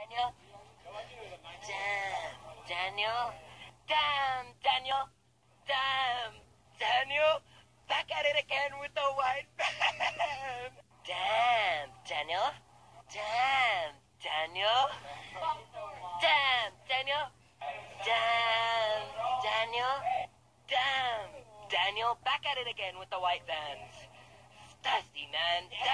Daniel. Damn, Daniel. Damn, Daniel. Damn, Daniel. Back at it again with the white man. Damn, Daniel. Damn, Daniel. Damn, Daniel. Damn, Daniel. Damn, Daniel. Back at it again with the white vans. Thirsty, man. Damn.